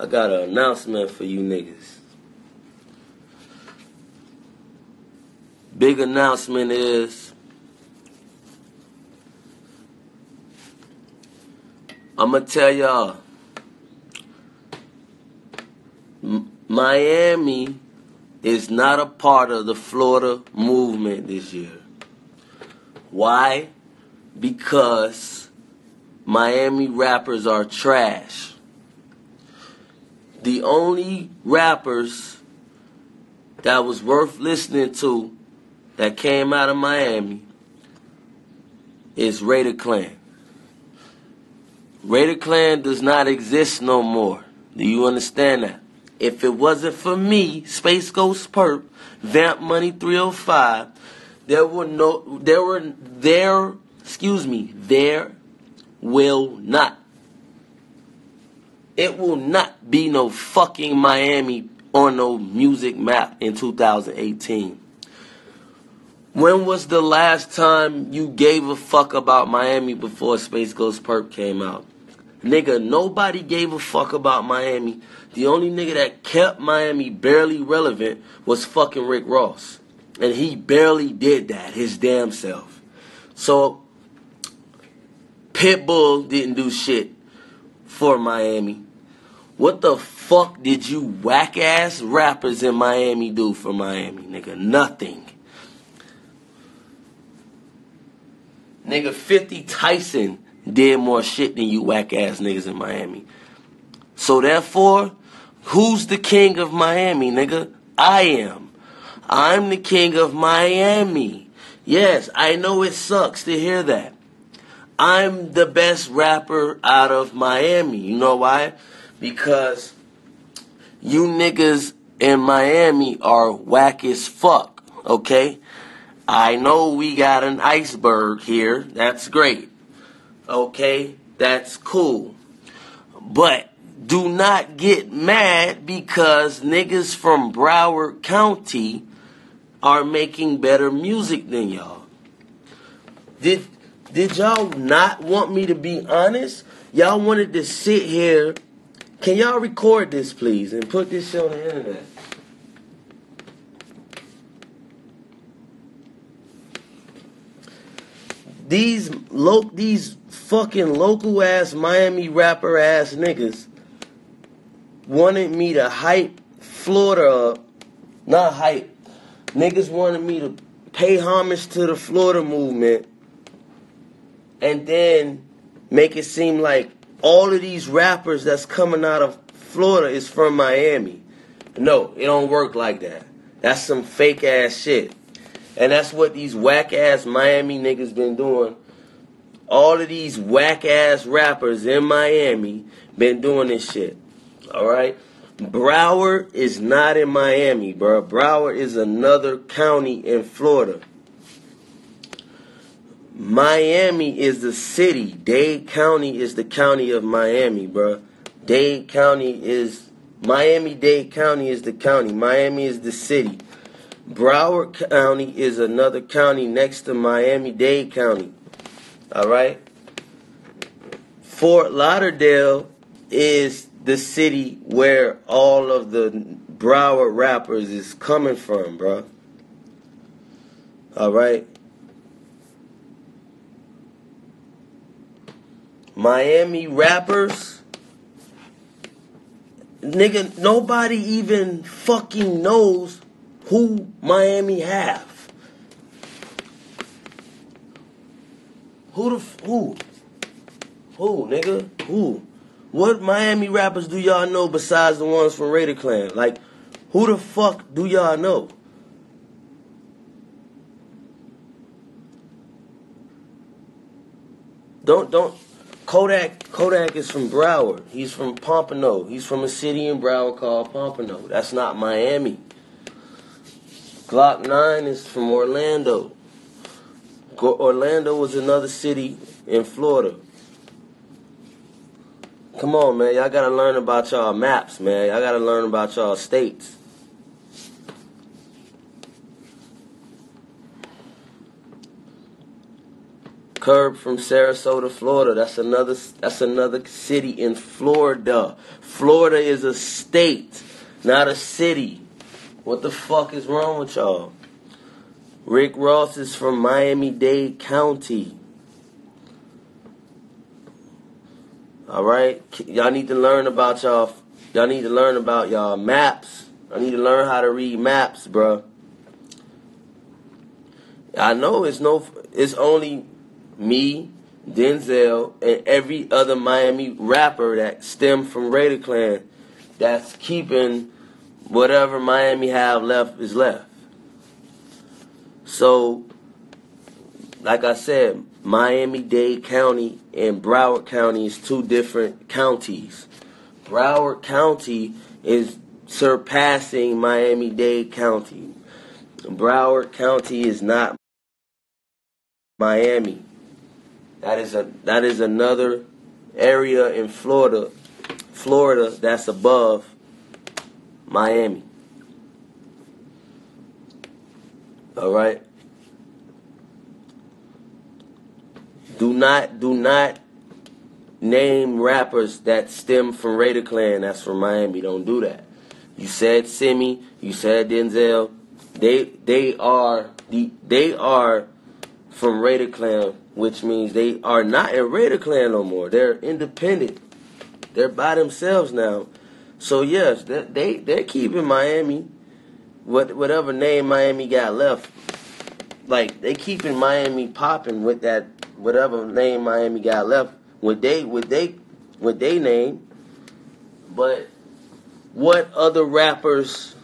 I got an announcement for you niggas. Big announcement is I'm gonna tell y'all M- Miami is not a part of the Florida movement this year. Why? Because Miami rappers are trash. The only rappers that was worth listening to that came out of Miami is Raider Klan. Raider Klan does not exist no more. Do you understand that? If it wasn't for me, SpaceGhostPurrp, Vamp Money 305, there were no there were there excuse me, there will not it will not be no fucking Miami on no music map in 2018. When was the last time you gave a fuck about Miami before SpaceGhostPurrp came out? Nigga, nobody gave a fuck about Miami. The only nigga that kept Miami barely relevant was fucking Rick Ross. And he barely did that, his damn self. So, Pitbull didn't do shit for Miami. What the fuck did you whack ass rappers in Miami do for Miami, nigga? Nothing. Nigga, 50 Tyson did more shit than you whack ass niggas in Miami. So therefore, who's the king of Miami, nigga? I am. I'm the king of Miami. Yes, I know it sucks to hear that. I'm the best rapper out of Miami. You know why? Because you niggas in Miami are whack as fuck, okay? I know we got an iceberg here. That's great. Okay? That's cool. But do not get mad because niggas from Broward County are making better music than y'all. Did did y'all not want me to be honest? Y'all wanted to sit here. Can y'all record this please and put this shit on the internet? These lo- these fucking local ass Miami rapper ass niggas wanted me to hype Florida up. Not hype. Niggas wanted me to pay homage to the Florida movement and then make it seem like all of these rappers that's coming out of Florida is from Miami. No, it don't work like that. That's some fake ass shit. And that's what these whack ass Miami niggas been doing. All of these whack ass rappers in Miami been doing this shit. Alright? Broward is not in Miami, bro. Broward is another county in Florida. Miami is the city. Dade County is the county of Miami, bro. Dade County is Miami Dade County is the county. Miami is the city. Broward County is another county next to Miami Dade County. All right? Fort Lauderdale is the city where all of the Broward rappers is coming from, bro. All right? Miami rappers. Nigga, nobody even fucking knows who Miami have. Who the who? Who, nigga? Who? What Miami rappers do y'all know besides the ones from Raider Klan? Like, who the fuck do y'all know? Don't don't Kodak Kodak is from Broward. He's from Pompano. He's from a city in Broward called Pompano. That's not Miami. Glock 9 is from Orlando. Orlando was another city in Florida. Come on, man. Y'all gotta learn about y'all maps, man. Y'all gotta learn about y'all states. Curb from Sarasota, Florida. That's another that's another city in Florida. Florida is a state, not a city. What the fuck is wrong with y'all? Rick Ross is from Miami-Dade County. All right, y'all need to learn about y'all. Y'all need to learn about y'all maps. I need to learn how to read maps, bro. I know it's no, it's only me, Denzel, and every other Miami rapper that stem from Raider Klan that's keeping whatever Miami have left is left. So, like I said, Miami-Dade County and Broward County is two different counties. Broward County is surpassing Miami-Dade County. Broward County is not Miami. That is a that is another area in Florida, Florida that's above Miami. All right. Do not do not name rappers that stem from Raider Klan that's from Miami. Don't do that. You said Simmie, you said Denzel. They they are the they are from Raider Klan, which means they are not in Raider Klan no more. They're independent. They're by themselves now. So yes, they, they they're keeping Miami, what whatever name Miami got left. Like they keeping Miami popping with that whatever name Miami got left. With they with they with they name, but what other rappers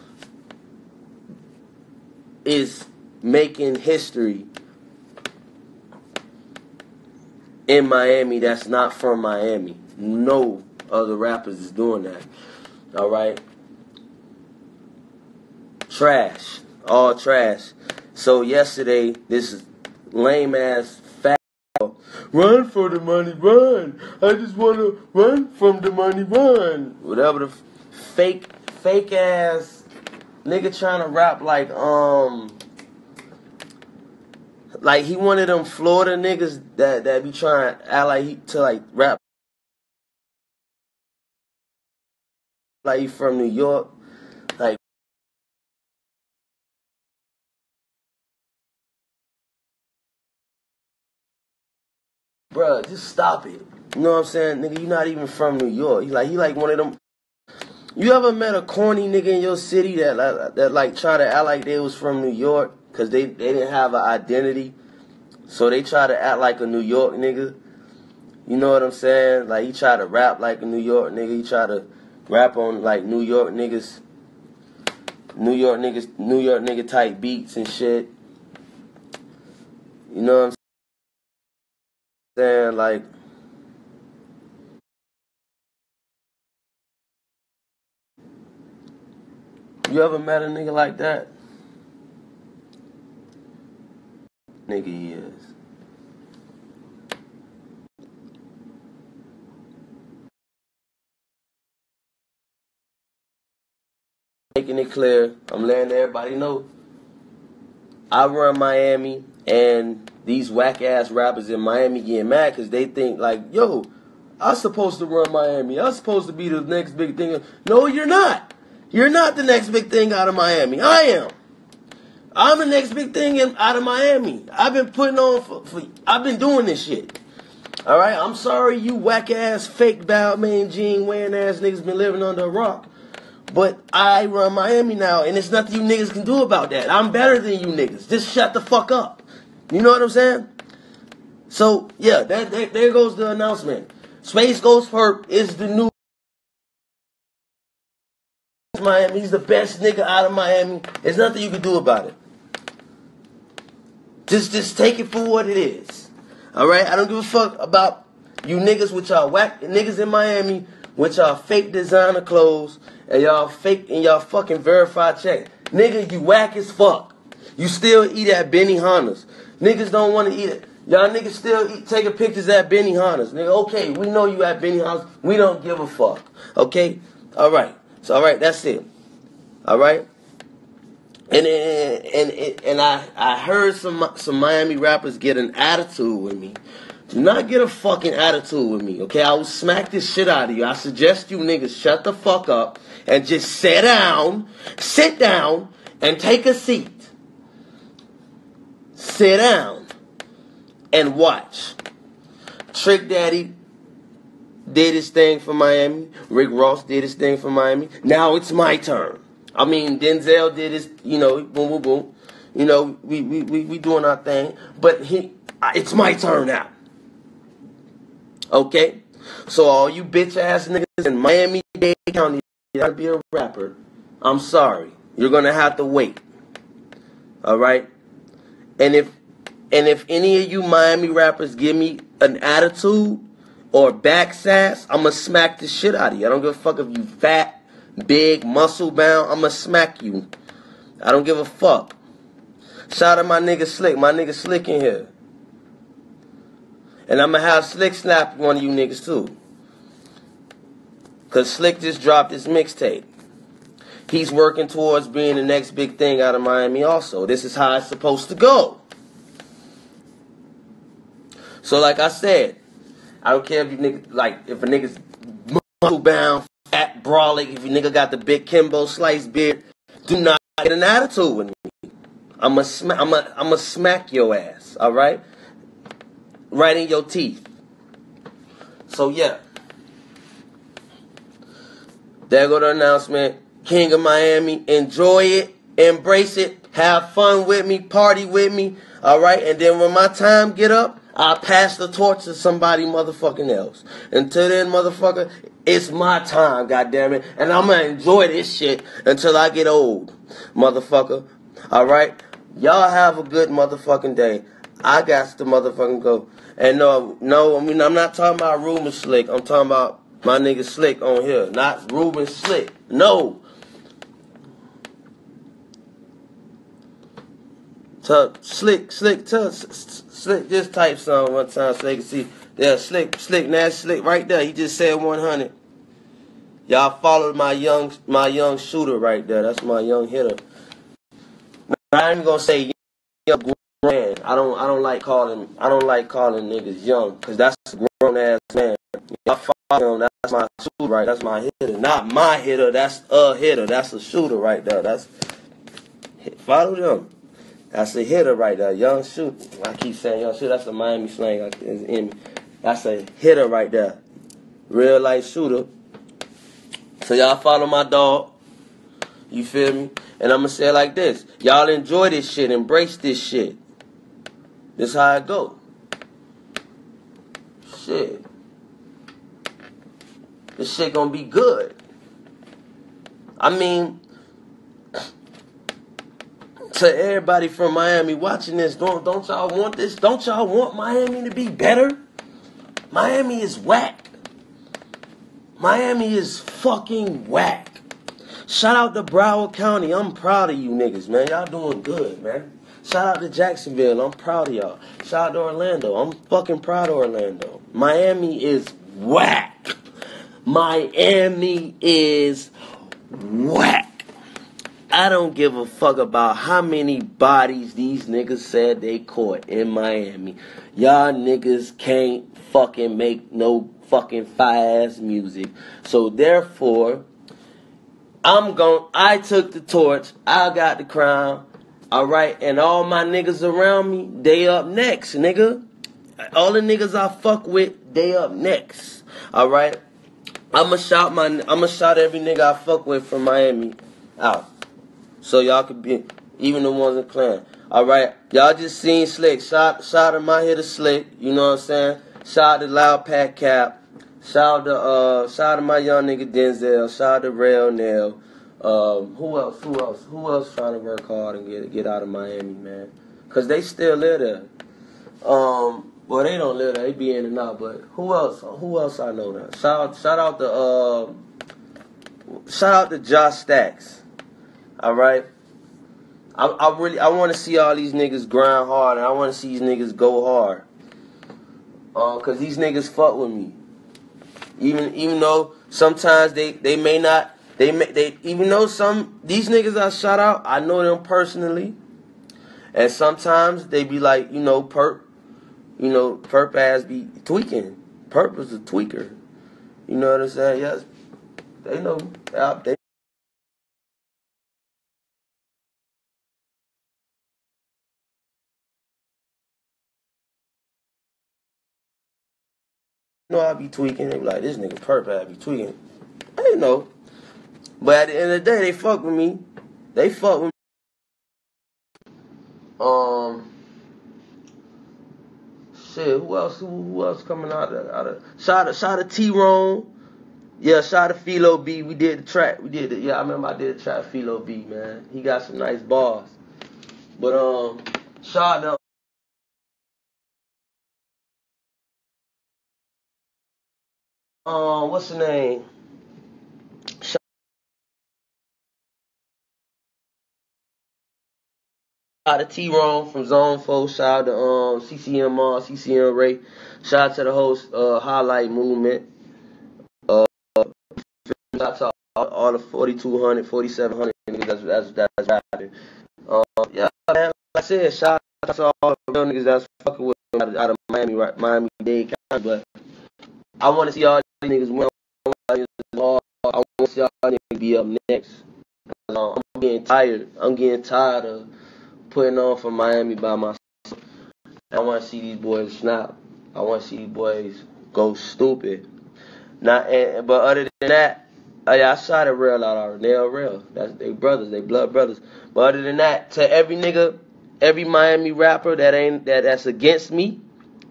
is making history in Miami that's not from Miami. No other rappers is doing that. All right. Trash. All trash. So yesterday, this lame ass fat run for the money, run. I just want to run from the money, run. Whatever the fake, fake ass nigga trying to rap like um like he one of them Florida niggas that that be trying to like he to like rap like he from New York. Like Bruh, just stop it. You know what I'm saying? Nigga, you not even from New York. He like he like one of them you ever met a corny nigga in your city that like, that like try to act like they was from New York? Because they, they didn't have an identity. So they try to act like a New York nigga. You know what I'm saying? Like he try to rap like a New York nigga. He try to rap on like New York niggas, New York niggas, New York nigga type beats and shit. You know what I'm saying? Like. You ever met a nigga like that? Nigga he is. Making it clear, I'm letting everybody know. I run Miami, and these whack ass rappers in Miami getting mad because they think like, yo, I'm supposed to run Miami. I'm supposed to be the next big thing. No, you're not. You're not the next big thing out of Miami. I am. I'm the next big thing in, out of Miami. I've been putting on for, for I've been doing this shit. All right, I'm sorry you whack ass fake Balmain jean wearing ass niggas been living under a rock. But I run Miami now, and it's nothing you niggas can do about that. I'm better than you niggas. Just shut the fuck up. You know what I'm saying? So yeah, that, that there goes the announcement. SpaceGhostPurrp is the new Miami. He's the best nigga out of Miami. There's nothing you can do about it. Just just take it for what it is. Alright? I don't give a fuck about you niggas with y'all whack niggas in Miami with y'all fake designer clothes and y'all fake and y'all fucking verified check. Nigga, you whack as fuck. You still eat at Benihana's. Niggas don't want to eat it. Y'all niggas still eat, taking pictures at Benihana's. Nigga, okay, we know you at Benihana's. We don't give a fuck. Okay? Alright. So, alright, that's it. Alright? And and and, and I I heard some some Miami rappers get an attitude with me. Do not get a fucking attitude with me, okay? I will smack this shit out of you. I suggest you niggas shut the fuck up and just sit down, sit down, and take a seat. Sit down and watch. Trick Daddy did his thing for Miami. Rick Ross did his thing for Miami. Now it's my turn. I mean, Denzel did his, you know, boom, boom, boom. You know, we we we, we doing our thing, but he, it's my turn now. Okay, so all you bitch ass niggas in Miami Dade County, you gotta be a rapper. I'm sorry, you're gonna have to wait. All right, and if and if any of you Miami rappers give me an attitude or back sass, I'ma smack the shit out of you. I don't give a fuck if you fat, big, muscle bound. I'ma smack you. I don't give a fuck. Shout out my nigga Slick. My nigga Slick in here. And I'ma have Slick slap one of you niggas too. Cause Slick just dropped his mixtape. He's working towards being the next big thing out of Miami also. This is how it's supposed to go. So like I said, I don't care if you niggas like if a nigga's muscle bound, brawling, if you nigga got the big Kimbo slice beard, do not get an attitude with me. I'ma smack I'ma I'ma smack your ass, alright? Right in your teeth. So yeah. There go the announcement. King of Miami. Enjoy it. Embrace it. Have fun with me. Party with me. Alright? And then when my time get up, I pass the torch to somebody motherfucking else. Until then, motherfucker, it's my time, goddammit. And I'm gonna enjoy this shit until I get old, motherfucker. Alright? Y'all have a good motherfucking day. I got to motherfucking go. And no, no, I mean, I'm not talking about Ruben Slick. I'm talking about my nigga Slick on here. Not Ruben Slick. No. Slick, slick, tuck, slick. Just type some one time so they can see. Yeah, slick, slick, nasty, slick, right there. He just said 100. Y'all followed my young, my young shooter right there. That's my young hitter. I ain't gonna say young man. I don't, I don't like calling, I don't like calling niggas young, cause that's a grown ass man. Y'all follow him. That's my shooter, right? That's my hitter, not my hitter. That's a hitter. That's a shooter right there. That's follow them. That's a hitter right there, young shooter. I keep saying young shooter. That's a Miami slang. in me. That's a hitter right there, real life shooter. So y'all follow my dog. You feel me? And I'm gonna say it like this: Y'all enjoy this shit, embrace this shit. This how it go. Shit. This shit gonna be good. I mean, to everybody from Miami watching this, don't don't y'all want this? Don't y'all want Miami to be better? Miami is whack. Miami is fucking whack. Shout out to Broward County. I'm proud of you niggas, man. Y'all doing good, man. Shout out to Jacksonville. I'm proud of y'all. Shout out to Orlando. I'm fucking proud of Orlando. Miami is whack. Miami is whack. I don't give a fuck about how many bodies these niggas said they caught in Miami. Y'all niggas can't fucking make no fucking fire ass music. So therefore, I'm going I took the torch, I got the crown, alright, and all my niggas around me, they up next, nigga. All the niggas I fuck with, they up next. Alright? I'ma shout my I'ma shout every nigga I fuck with from Miami out. So y'all could be even the ones in clan. Alright, y'all just seen Slick. Shout shout to my hitter Slick, you know what I'm saying? Shout out to Loud Pack Cap. Shout out to uh shout out to my young nigga Denzel. Shout out to Rail Nail. Um, who else? Who else? Who else trying to work hard and get get out of Miami, man? Cause they still live there. Um, well, they don't live there. They be in and out. But who else? Who else I know now? Shout shout out to uh, shout out to Josh Stacks. All right. I, I really I want to see all these niggas grind hard, and I want to see these niggas go hard. Uh, cause these niggas fuck with me. Even even though sometimes they they may not They may they even though some these niggas I shout out, I know them personally, and sometimes they be like, you know, Purrp, you know, Purrp ass be tweaking. Purrp is a tweaker. You know what I'm saying? Yes, they know. They know I be tweaking. They be like, this nigga Purrp I be tweaking. I didn't know. But at the end of the day, they fuck with me. They fuck with me. Um, shit. Who else? Who, who else coming out of? Out of shot of shot of T Rone. Yeah, shot of Philo B. We did the track. We did it. Yeah, I remember I did the track Philo B. Man, he got some nice bars. But um, shot of um, what's the name? Shout out to T Ron from Zone 4. Shout out to um, CCMR, CCM Ray. Shout out to the host uh, Highlight Movement. Uh, shout out to all, all the 4,200, 4,700 niggas that's, that's, that's rapping. Um, yeah, man, like I said, shout out to all the real niggas that's fucking with out of, out of Miami, right, Miami Dade County. But I want to see all niggas win. I want to see all niggas be up next. Um, I'm getting tired. I'm getting tired of putting on for Miami by myself. I want to see these boys snap. I want to see these boys go stupid. Not, and, but other than that, oh yeah, I shot it real out already. They are real. That's they brothers. They blood brothers. But other than that, to every nigga, every Miami rapper that ain't that that's against me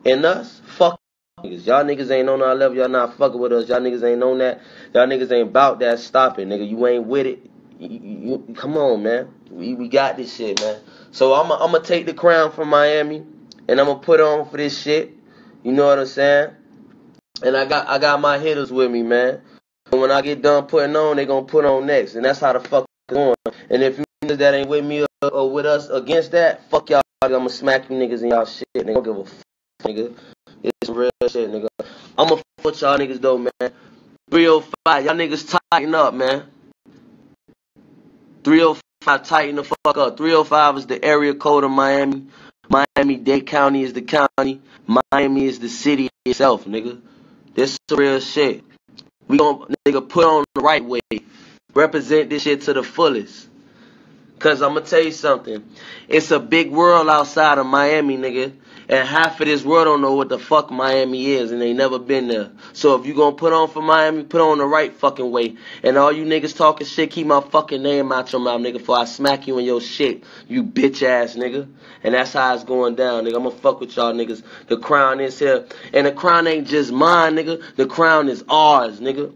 and us, fuck. Y'all niggas ain't on our level. Y'all not fucking with us. Y'all niggas ain't on that. Y'all niggas ain't about that. Stop it, nigga. You ain't with it. You, you, you, come on, man. We we got this shit, man. So I'm I'm gonna take the crown from Miami and I'm gonna put on for this shit. You know what I'm saying? And I got I got my hitters with me, man. And when I get done putting on, they gonna put on next, and that's how the fuck it's going. And if you niggas that ain't with me or, or, with us against that, fuck y'all. I'm gonna smack you niggas in y'all shit. Nigga, don't give a fuck, nigga. Shit, nigga. I'm gonna fuck y'all niggas though, man. 305, y'all niggas tighten up, man. 305 tighten the fuck up. 305 is the area code of Miami. Miami Dade County is the county. Miami is the city itself, nigga. This is real shit. We gon' nigga put on the right way. Represent this shit to the fullest. Cause I'm gonna tell you something. It's a big world outside of Miami, nigga. And half of this world don't know what the fuck Miami is and they never been there. So if you gonna put on for Miami, put on the right fucking way. And all you niggas talking shit, keep my fucking name out your mouth, nigga, before I smack you in your shit, you bitch ass nigga. And that's how it's going down, nigga. I'ma fuck with y'all niggas. The crown is here. And the crown ain't just mine, nigga. The crown is ours, nigga.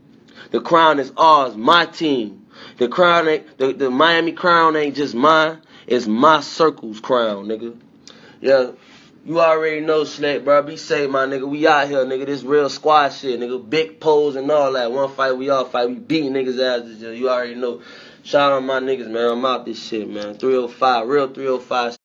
The crown is ours, my team. The crown ain't the, the Miami crown ain't just mine. It's my circle's crown, nigga. Yeah. You already know, Snake, bro. Be safe, my nigga. We out here, nigga. This real squad shit, nigga. Big pose and all that. One fight, we all fight. We beating niggas' asses. You already know. Shout out my niggas, man. I'm out this shit, man. 305, real 305.